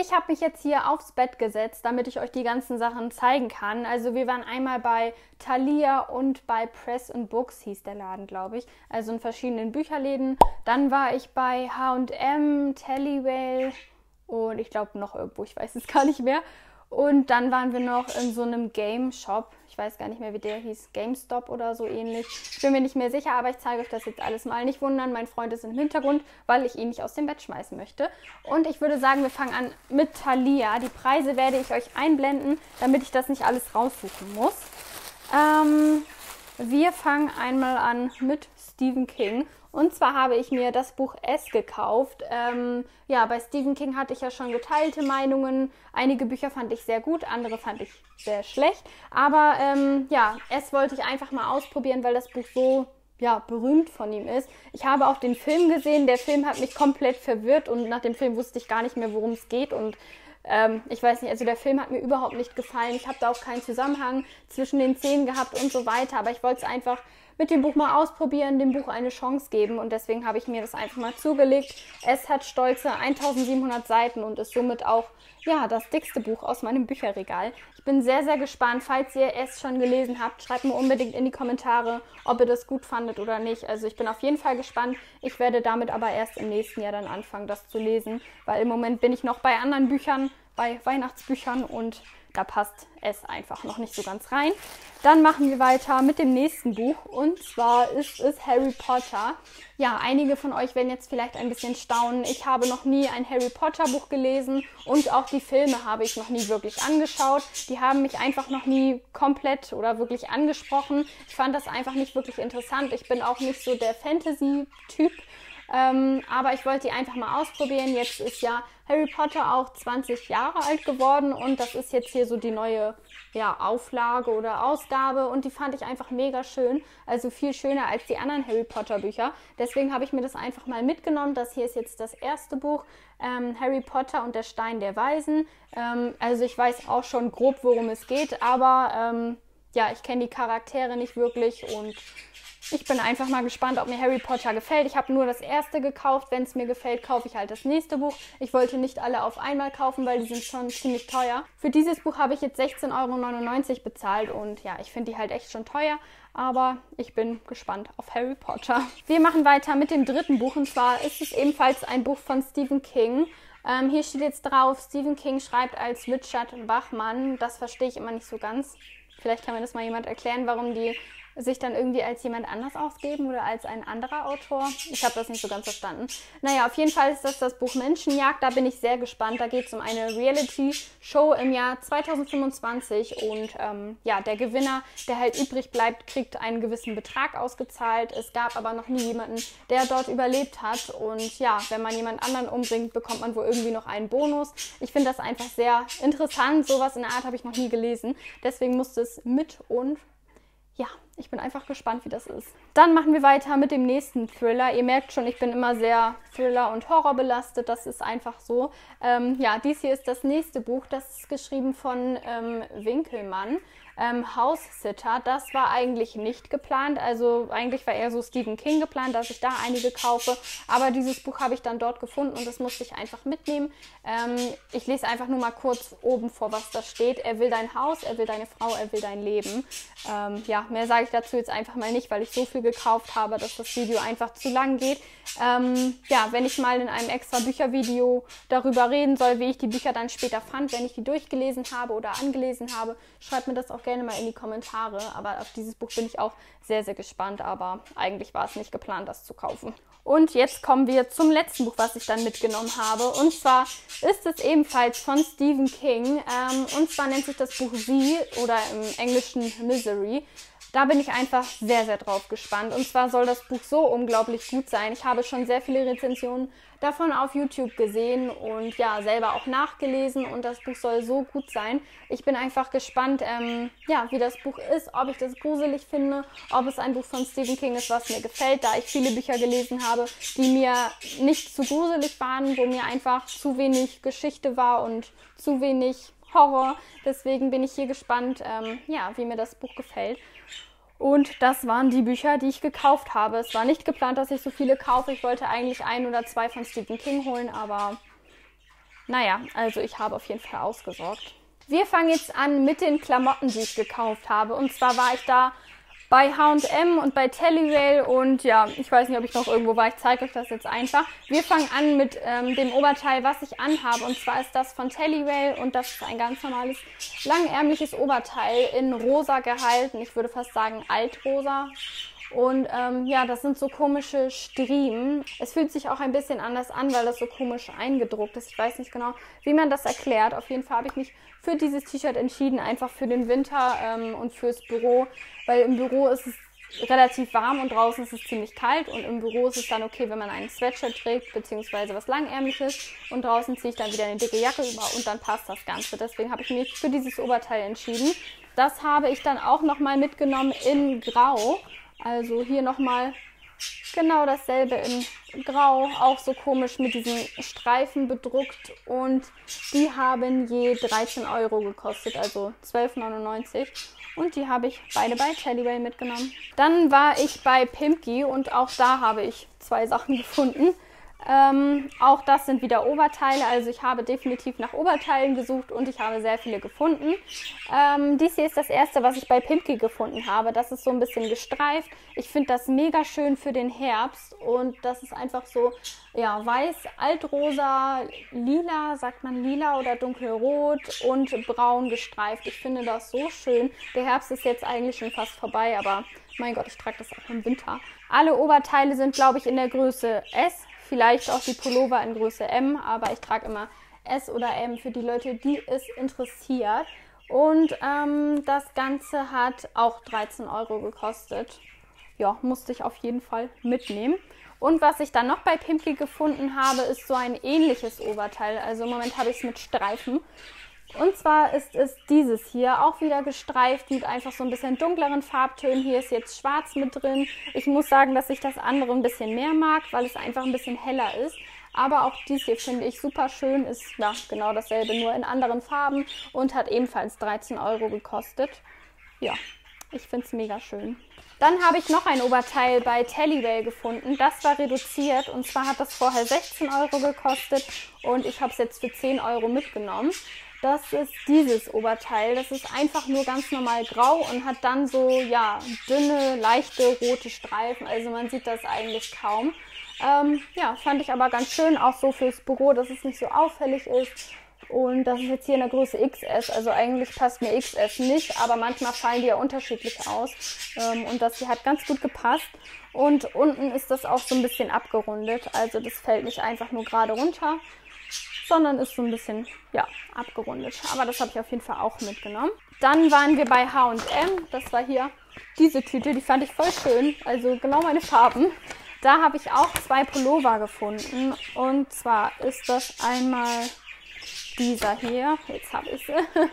ich habe mich jetzt hier aufs Bett gesetzt, damit ich euch die ganzen Sachen zeigen kann. Also wir waren einmal bei Thalia und bei Press and Books hieß der Laden, glaube ich. Also in verschiedenen Bücherläden. Dann war ich bei H&M, Tallywell und ich glaube noch irgendwo, ich weiß es gar nicht mehr. Und dann waren wir noch in so einem Game Shop. Ich weiß gar nicht mehr, wie der hieß. GameStop oder so ähnlich. Ich bin mir nicht mehr sicher, aber ich zeige euch das jetzt alles mal. Nicht wundern, mein Freund ist im Hintergrund, weil ich ihn nicht aus dem Bett schmeißen möchte. Und ich würde sagen, wir fangen an mit Thalia. Die Preise werde ich euch einblenden, damit ich das nicht alles raussuchen muss. Ähm, wir fangen einmal an mit Stephen King. Und zwar habe ich mir das Buch S gekauft. Ähm, ja, bei Stephen King hatte ich ja schon geteilte Meinungen. Einige Bücher fand ich sehr gut, andere fand ich sehr schlecht. Aber ähm, ja, S wollte ich einfach mal ausprobieren, weil das Buch so ja, berühmt von ihm ist. Ich habe auch den Film gesehen. Der Film hat mich komplett verwirrt und nach dem Film wusste ich gar nicht mehr, worum es geht. Und ähm, ich weiß nicht, also der Film hat mir überhaupt nicht gefallen. Ich habe da auch keinen Zusammenhang zwischen den Szenen gehabt und so weiter. Aber ich wollte es einfach mit dem Buch mal ausprobieren, dem Buch eine Chance geben und deswegen habe ich mir das einfach mal zugelegt. Es hat stolze 1700 Seiten und ist somit auch ja, das dickste Buch aus meinem Bücherregal. Ich bin sehr, sehr gespannt. Falls ihr es schon gelesen habt, schreibt mir unbedingt in die Kommentare, ob ihr das gut fandet oder nicht. Also ich bin auf jeden Fall gespannt. Ich werde damit aber erst im nächsten Jahr dann anfangen, das zu lesen, weil im Moment bin ich noch bei anderen Büchern, bei Weihnachtsbüchern und da passt es einfach noch nicht so ganz rein. Dann machen wir weiter mit dem nächsten Buch und zwar ist es Harry Potter. Ja, einige von euch werden jetzt vielleicht ein bisschen staunen. Ich habe noch nie ein Harry Potter Buch gelesen und auch die Filme habe ich noch nie wirklich angeschaut. Die haben mich einfach noch nie komplett oder wirklich angesprochen. Ich fand das einfach nicht wirklich interessant. Ich bin auch nicht so der Fantasy-Typ. Ähm, aber ich wollte die einfach mal ausprobieren. Jetzt ist ja Harry Potter auch 20 Jahre alt geworden und das ist jetzt hier so die neue ja, Auflage oder Ausgabe und die fand ich einfach mega schön. Also viel schöner als die anderen Harry Potter Bücher. Deswegen habe ich mir das einfach mal mitgenommen. Das hier ist jetzt das erste Buch. Ähm, Harry Potter und der Stein der Weisen. Ähm, also ich weiß auch schon grob, worum es geht, aber ähm, ja, ich kenne die Charaktere nicht wirklich und ich bin einfach mal gespannt, ob mir Harry Potter gefällt. Ich habe nur das erste gekauft. Wenn es mir gefällt, kaufe ich halt das nächste Buch. Ich wollte nicht alle auf einmal kaufen, weil die sind schon ziemlich teuer. Für dieses Buch habe ich jetzt 16,99 Euro bezahlt und ja, ich finde die halt echt schon teuer. Aber ich bin gespannt auf Harry Potter. Wir machen weiter mit dem dritten Buch und zwar ist es ebenfalls ein Buch von Stephen King. Ähm, hier steht jetzt drauf, Stephen King schreibt als Richard Bachmann. Das verstehe ich immer nicht so ganz. Vielleicht kann mir das mal jemand erklären, warum die sich dann irgendwie als jemand anders ausgeben oder als ein anderer Autor. Ich habe das nicht so ganz verstanden. Naja, auf jeden Fall ist das das Buch Menschenjagd. Da bin ich sehr gespannt. Da geht es um eine Reality-Show im Jahr 2025 und ähm, ja, der Gewinner, der halt übrig bleibt, kriegt einen gewissen Betrag ausgezahlt. Es gab aber noch nie jemanden, der dort überlebt hat und ja, wenn man jemand anderen umbringt, bekommt man wohl irgendwie noch einen Bonus. Ich finde das einfach sehr interessant. Sowas in der Art habe ich noch nie gelesen. Deswegen musste es mit und ja, ich bin einfach gespannt, wie das ist. Dann machen wir weiter mit dem nächsten Thriller. Ihr merkt schon, ich bin immer sehr Thriller- und Horror belastet. Das ist einfach so. Ähm, ja, dies hier ist das nächste Buch. Das ist geschrieben von ähm, Winkelmann ähm, House Sitter. Das war eigentlich nicht geplant. Also eigentlich war eher so Stephen King geplant, dass ich da einige kaufe. Aber dieses Buch habe ich dann dort gefunden und das musste ich einfach mitnehmen. Ähm, ich lese einfach nur mal kurz oben vor, was da steht. Er will dein Haus, er will deine Frau, er will dein Leben. Ähm, ja, mehr sage ich dazu jetzt einfach mal nicht, weil ich so viel gekauft habe, dass das Video einfach zu lang geht. Ähm, ja, wenn ich mal in einem extra Büchervideo darüber reden soll, wie ich die Bücher dann später fand, wenn ich die durchgelesen habe oder angelesen habe, schreibt mir das auch gerne mal in die Kommentare. Aber auf dieses Buch bin ich auch sehr, sehr gespannt. Aber eigentlich war es nicht geplant, das zu kaufen. Und jetzt kommen wir zum letzten Buch, was ich dann mitgenommen habe. Und zwar ist es ebenfalls von Stephen King. Ähm, und zwar nennt sich das Buch Sie oder im Englischen Misery. Da bin ich einfach sehr, sehr drauf gespannt. Und zwar soll das Buch so unglaublich gut sein. Ich habe schon sehr viele Rezensionen davon auf YouTube gesehen und ja, selber auch nachgelesen und das Buch soll so gut sein. Ich bin einfach gespannt, ähm, ja, wie das Buch ist, ob ich das gruselig finde, ob es ein Buch von Stephen King ist, was mir gefällt, da ich viele Bücher gelesen habe, die mir nicht zu gruselig waren, wo mir einfach zu wenig Geschichte war und zu wenig Horror. Deswegen bin ich hier gespannt, ähm, ja, wie mir das Buch gefällt. Und das waren die Bücher, die ich gekauft habe. Es war nicht geplant, dass ich so viele kaufe. Ich wollte eigentlich ein oder zwei von Stephen King holen, aber Naja, also ich habe auf jeden Fall ausgesorgt. Wir fangen jetzt an mit den Klamotten, die ich gekauft habe. Und zwar war ich da bei H&M und bei Tellywell und ja, ich weiß nicht, ob ich noch irgendwo war. Ich zeige euch das jetzt einfach. Wir fangen an mit ähm, dem Oberteil, was ich anhabe. Und zwar ist das von Tellywell und das ist ein ganz normales langärmliches Oberteil in rosa gehalten. Ich würde fast sagen altrosa. Und ähm, ja, das sind so komische Striemen. Es fühlt sich auch ein bisschen anders an, weil das so komisch eingedruckt ist. Ich weiß nicht genau, wie man das erklärt. Auf jeden Fall habe ich mich für dieses T-Shirt entschieden, einfach für den Winter ähm, und fürs Büro, weil im Büro ist es relativ warm und draußen ist es ziemlich kalt und im Büro ist es dann okay, wenn man einen Sweatshirt trägt, beziehungsweise was langärmliches und draußen ziehe ich dann wieder eine dicke Jacke über und dann passt das Ganze. Deswegen habe ich mich für dieses Oberteil entschieden. Das habe ich dann auch nochmal mitgenommen in Grau. Also hier nochmal genau dasselbe in Grau, auch so komisch mit diesen Streifen bedruckt und die haben je 13 Euro gekostet, also 12,99 und die habe ich beide bei Tellywell mitgenommen. Dann war ich bei Pimki und auch da habe ich zwei Sachen gefunden. Ähm, auch das sind wieder Oberteile, also ich habe definitiv nach Oberteilen gesucht und ich habe sehr viele gefunden. Ähm, dies hier ist das erste, was ich bei Pimki gefunden habe. Das ist so ein bisschen gestreift. Ich finde das mega schön für den Herbst und das ist einfach so, ja, weiß, altrosa, lila, sagt man lila oder dunkelrot und braun gestreift. Ich finde das so schön. Der Herbst ist jetzt eigentlich schon fast vorbei, aber mein Gott, ich trage das auch im Winter. Alle Oberteile sind, glaube ich, in der Größe S vielleicht auch die Pullover in Größe M, aber ich trage immer S oder M für die Leute, die es interessiert. Und ähm, das Ganze hat auch 13 Euro gekostet. Ja, musste ich auf jeden Fall mitnehmen. Und was ich dann noch bei Pimki gefunden habe, ist so ein ähnliches Oberteil. Also im Moment habe ich es mit Streifen. Und zwar ist es dieses hier, auch wieder gestreift mit einfach so ein bisschen dunkleren Farbtönen. Hier ist jetzt schwarz mit drin. Ich muss sagen, dass ich das andere ein bisschen mehr mag, weil es einfach ein bisschen heller ist. Aber auch dies hier finde ich super schön, ist ja, genau dasselbe, nur in anderen Farben und hat ebenfalls 13 Euro gekostet. Ja, ich finde es mega schön. Dann habe ich noch ein Oberteil bei Tellywell gefunden. Das war reduziert und zwar hat das vorher 16 Euro gekostet und ich habe es jetzt für 10 Euro mitgenommen. Das ist dieses Oberteil. Das ist einfach nur ganz normal grau und hat dann so, ja, dünne, leichte rote Streifen. Also man sieht das eigentlich kaum. Ähm, ja, fand ich aber ganz schön, auch so fürs Büro, dass es nicht so auffällig ist. Und das ist jetzt hier in der Größe XS. Also eigentlich passt mir XS nicht, aber manchmal fallen die ja unterschiedlich aus. Ähm, und das hier hat ganz gut gepasst. Und unten ist das auch so ein bisschen abgerundet. Also das fällt nicht einfach nur gerade runter, sondern ist so ein bisschen, ja, abgerundet. Aber das habe ich auf jeden Fall auch mitgenommen. Dann waren wir bei H&M. Das war hier diese Tüte, die fand ich voll schön. Also genau meine Farben. Da habe ich auch zwei Pullover gefunden. Und zwar ist das einmal dieser hier. Jetzt habe ich sie.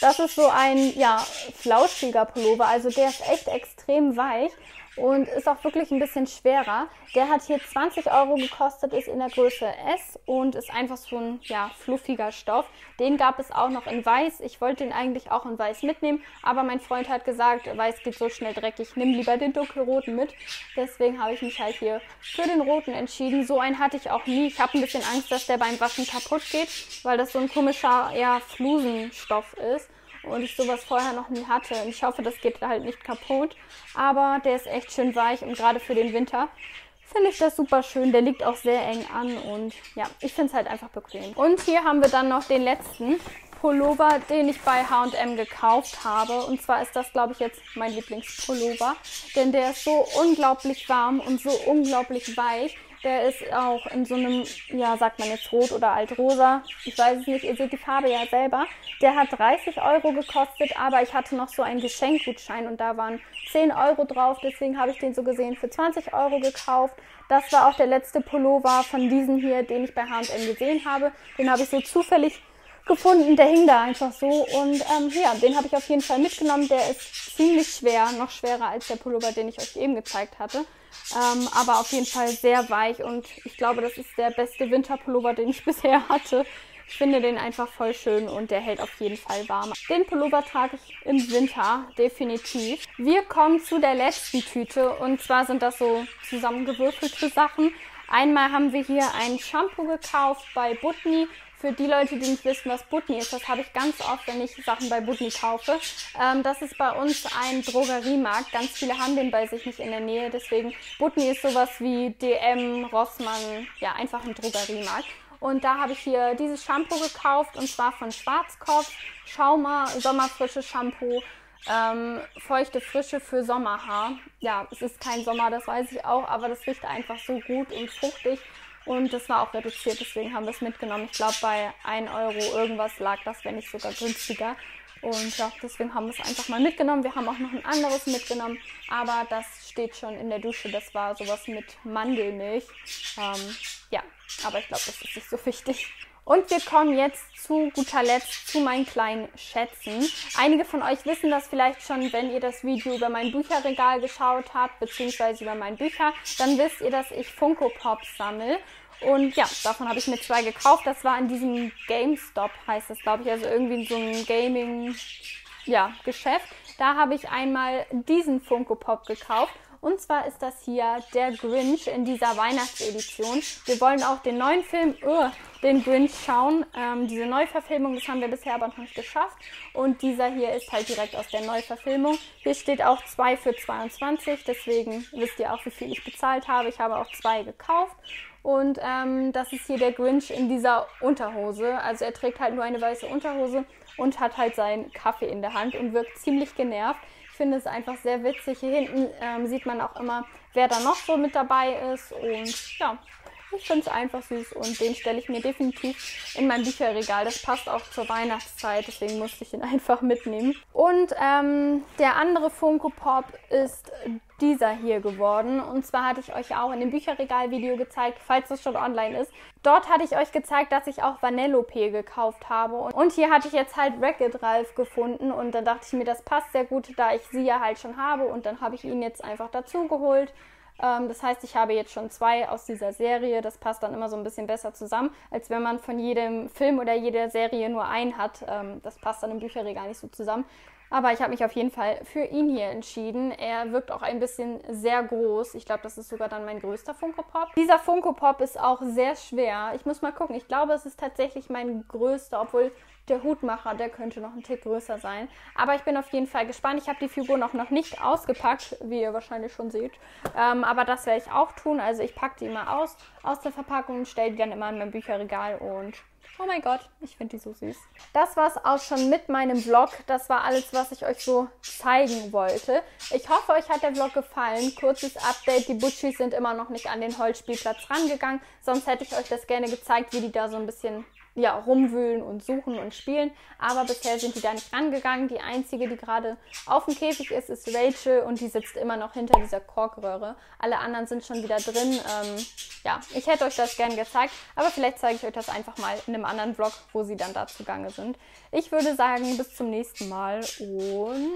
Das ist so ein, ja, flauschiger Pullover. Also der ist echt extrem weich und ist auch wirklich ein bisschen schwerer. Der hat hier 20 Euro gekostet, ist in der Größe S und ist einfach so ein ja, fluffiger Stoff. Den gab es auch noch in Weiß. Ich wollte den eigentlich auch in Weiß mitnehmen, aber mein Freund hat gesagt, Weiß geht so schnell dreckig, nimm lieber den dunkelroten mit. Deswegen habe ich mich halt hier für den roten entschieden. So einen hatte ich auch nie. Ich habe ein bisschen Angst, dass der beim Waschen kaputt geht, weil das so ein komischer, eher Flusenstoff ist und ich sowas vorher noch nie hatte. Und ich hoffe, das geht halt nicht kaputt. Aber der ist echt schön weich und gerade für den Winter finde ich das super schön. Der liegt auch sehr eng an und ja, ich finde es halt einfach bequem. Und hier haben wir dann noch den letzten Pullover, den ich bei H&M gekauft habe. Und zwar ist das, glaube ich, jetzt mein Lieblingspullover, denn der ist so unglaublich warm und so unglaublich weich. Der ist auch in so einem, ja, sagt man jetzt rot oder altrosa. Ich weiß es nicht, ihr seht die Farbe ja selber. Der hat 30 Euro gekostet, aber ich hatte noch so einen Geschenkgutschein und da waren 10 Euro drauf. Deswegen habe ich den so gesehen für 20 Euro gekauft. Das war auch der letzte Pullover von diesen hier, den ich bei H&M gesehen habe. Den habe ich so zufällig gefunden. Der hing da einfach so. Und ähm, ja, den habe ich auf jeden Fall mitgenommen. Der ist ziemlich schwer, noch schwerer als der Pullover, den ich euch eben gezeigt hatte. Ähm, aber auf jeden Fall sehr weich und ich glaube, das ist der beste Winterpullover, den ich bisher hatte. Ich finde den einfach voll schön und der hält auf jeden Fall warm. Den Pullover trage ich im Winter, definitiv. Wir kommen zu der letzten Tüte und zwar sind das so zusammengewürfelte Sachen. Einmal haben wir hier ein Shampoo gekauft bei Butni Für die Leute, die nicht wissen, was Butni ist, das habe ich ganz oft, wenn ich Sachen bei Butni kaufe. Ähm, das ist bei uns ein Drogeriemarkt. Ganz viele haben den bei sich nicht in der Nähe. Deswegen, Butni ist sowas wie DM, Rossmann, ja, einfach ein Drogeriemarkt. Und da habe ich hier dieses Shampoo gekauft und zwar von Schwarzkopf. Schaumer Sommerfrische Shampoo. Ähm, feuchte Frische für Sommerhaar. Ja, es ist kein Sommer, das weiß ich auch, aber das riecht einfach so gut und fruchtig. Und das war auch reduziert, deswegen haben wir es mitgenommen. Ich glaube, bei 1 Euro irgendwas lag das, wenn nicht sogar günstiger. Und ja, deswegen haben wir es einfach mal mitgenommen. Wir haben auch noch ein anderes mitgenommen, aber das steht schon in der Dusche. Das war sowas mit Mandelmilch. Ähm, ja, aber ich glaube, das ist nicht so wichtig. Und wir kommen jetzt zu guter Letzt zu meinen kleinen Schätzen. Einige von euch wissen das vielleicht schon, wenn ihr das Video über mein Bücherregal geschaut habt, beziehungsweise über meine Bücher, dann wisst ihr, dass ich Funko Pops sammle. Und ja, davon habe ich mir zwei gekauft. Das war in diesem GameStop, heißt das, glaube ich. Also irgendwie in so einem Gaming, ja, Geschäft. Da habe ich einmal diesen Funko Pop gekauft. Und zwar ist das hier der Grinch in dieser Weihnachtsedition. Wir wollen auch den neuen Film, uh, den Grinch schauen. Ähm, diese Neuverfilmung, das haben wir bisher aber noch nicht geschafft. Und dieser hier ist halt direkt aus der Neuverfilmung. Hier steht auch 2 für 22, deswegen wisst ihr auch, wie viel ich bezahlt habe. Ich habe auch zwei gekauft. Und ähm, das ist hier der Grinch in dieser Unterhose. Also er trägt halt nur eine weiße Unterhose und hat halt seinen Kaffee in der Hand und wirkt ziemlich genervt. Ich finde es einfach sehr witzig. Hier hinten ähm, sieht man auch immer, wer da noch so mit dabei ist. Und ja, ich finde es einfach süß und den stelle ich mir definitiv in mein Bücherregal. Das passt auch zur Weihnachtszeit, deswegen musste ich ihn einfach mitnehmen. Und ähm, der andere Funko Pop ist dieser hier geworden. Und zwar hatte ich euch auch in dem Bücherregal-Video gezeigt, falls es schon online ist. Dort hatte ich euch gezeigt, dass ich auch Vanellope gekauft habe. Und hier hatte ich jetzt halt Wreck-It Ralph gefunden. Und dann dachte ich mir, das passt sehr gut, da ich sie ja halt schon habe. Und dann habe ich ihn jetzt einfach dazu geholt. Ähm, das heißt, ich habe jetzt schon zwei aus dieser Serie. Das passt dann immer so ein bisschen besser zusammen, als wenn man von jedem Film oder jeder Serie nur einen hat. Ähm, das passt dann im Bücherregal nicht so zusammen. Aber ich habe mich auf jeden Fall für ihn hier entschieden. Er wirkt auch ein bisschen sehr groß. Ich glaube, das ist sogar dann mein größter Funko Pop. Dieser Funko Pop ist auch sehr schwer. Ich muss mal gucken. Ich glaube, es ist tatsächlich mein größter, obwohl der Hutmacher, der könnte noch ein Tick größer sein. Aber ich bin auf jeden Fall gespannt. Ich habe die Figur noch, noch nicht ausgepackt, wie ihr wahrscheinlich schon seht. Ähm, aber das werde ich auch tun. Also ich packe die immer aus, aus der Verpackung und stelle die dann immer in mein Bücherregal und Oh mein Gott, ich finde die so süß. Das war es auch schon mit meinem Vlog. Das war alles, was ich euch so zeigen wollte. Ich hoffe, euch hat der Vlog gefallen. Kurzes Update, die Butchis sind immer noch nicht an den Holzspielplatz rangegangen. Sonst hätte ich euch das gerne gezeigt, wie die da so ein bisschen ja, rumwühlen und suchen und spielen. Aber bisher sind die da nicht rangegangen. Die einzige, die gerade auf dem Käfig ist, ist Rachel und die sitzt immer noch hinter dieser Korkröhre. Alle anderen sind schon wieder drin. Ähm, ja, ich hätte euch das gern gezeigt, aber vielleicht zeige ich euch das einfach mal in einem anderen Vlog, wo sie dann da zugange sind. Ich würde sagen, bis zum nächsten Mal und